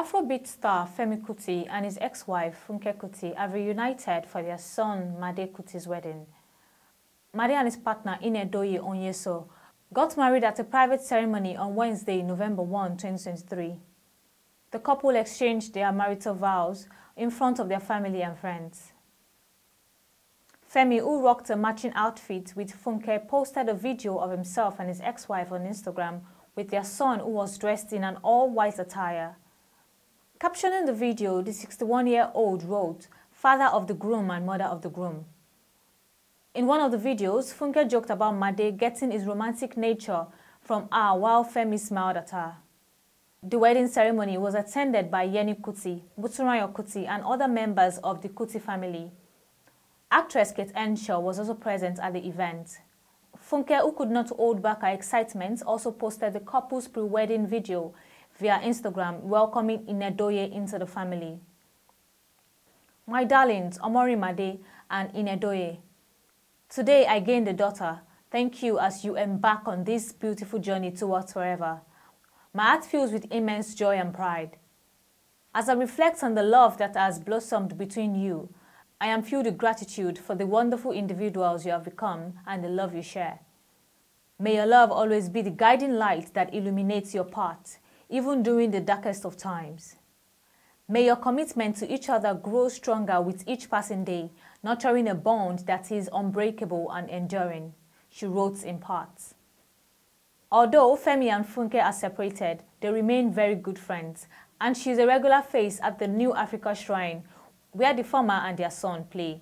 Afrobeat star Femi Kuti and his ex-wife Funke Kuti have reunited for their son Made Kuti's wedding. Made and his partner Inedoye Onyeso got married at a private ceremony on Wednesday, November 1, 2023. The couple exchanged their marital vows in front of their family and friends. Femi, who rocked a matching outfit with Funke, posted a video of himself and his ex-wife on Instagram with their son who was dressed in an all-white attire. Captioning the video, the 61-year-old wrote, father of the groom and mother of the groom. In one of the videos, Funke joked about Made getting his romantic nature from her while Femi smiled at her. The wedding ceremony was attended by Yeni Kuti, Buturanyo Kuti and other members of the Kuti family. Actress Kate Henshaw was also present at the event. Funke, who could not hold back her excitement, also posted the couple's pre-wedding video via Instagram welcoming Inedoye into the family. My darlings, Omori Made and Inedoye, today I gained a daughter. Thank you as you embark on this beautiful journey towards forever. My heart fills with immense joy and pride. As I reflect on the love that has blossomed between you, I am filled with gratitude for the wonderful individuals you have become and the love you share. May your love always be the guiding light that illuminates your path even during the darkest of times. May your commitment to each other grow stronger with each passing day, nurturing a bond that is unbreakable and enduring, she wrote in part. Although Femi and Funke are separated, they remain very good friends, and she is a regular face at the New Africa Shrine, where the former and their son play.